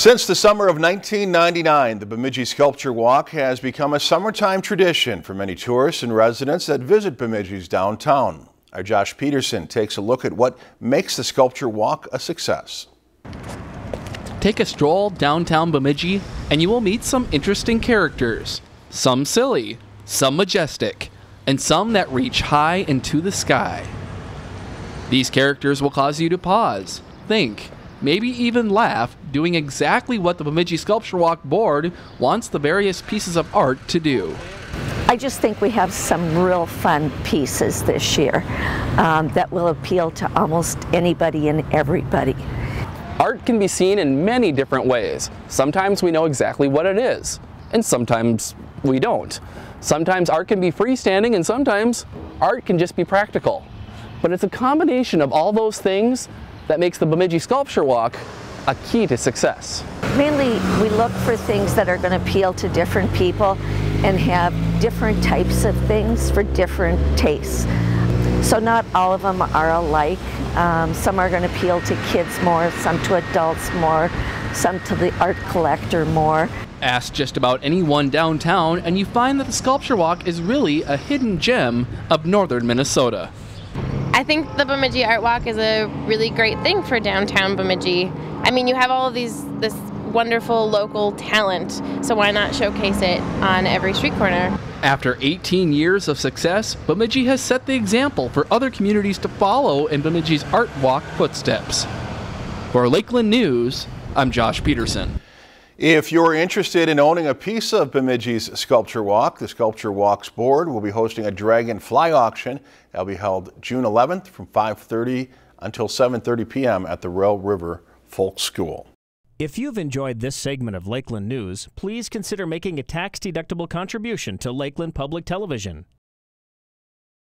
Since the summer of 1999, the Bemidji Sculpture Walk has become a summertime tradition for many tourists and residents that visit Bemidji's downtown. Our Josh Peterson takes a look at what makes the Sculpture Walk a success. Take a stroll downtown Bemidji and you will meet some interesting characters. Some silly, some majestic, and some that reach high into the sky. These characters will cause you to pause, think, maybe even laugh, doing exactly what the Bemidji Sculpture Walk board wants the various pieces of art to do. I just think we have some real fun pieces this year um, that will appeal to almost anybody and everybody. Art can be seen in many different ways. Sometimes we know exactly what it is, and sometimes we don't. Sometimes art can be freestanding, and sometimes art can just be practical. But it's a combination of all those things that makes the Bemidji Sculpture Walk a key to success. Mainly, we look for things that are going to appeal to different people and have different types of things for different tastes. So not all of them are alike. Um, some are going to appeal to kids more, some to adults more, some to the art collector more. Ask just about anyone downtown and you find that the Sculpture Walk is really a hidden gem of northern Minnesota. I think the Bemidji Art Walk is a really great thing for downtown Bemidji. I mean, you have all of these this wonderful local talent, so why not showcase it on every street corner? After 18 years of success, Bemidji has set the example for other communities to follow in Bemidji's Art Walk footsteps. For Lakeland News, I'm Josh Peterson. If you're interested in owning a piece of Bemidji's Sculpture Walk, the Sculpture Walks Board will be hosting a Dragonfly auction. That'll be held June 11th from 5.30 until 7.30 p.m. at the Rail River Folk School. If you've enjoyed this segment of Lakeland News, please consider making a tax-deductible contribution to Lakeland Public Television.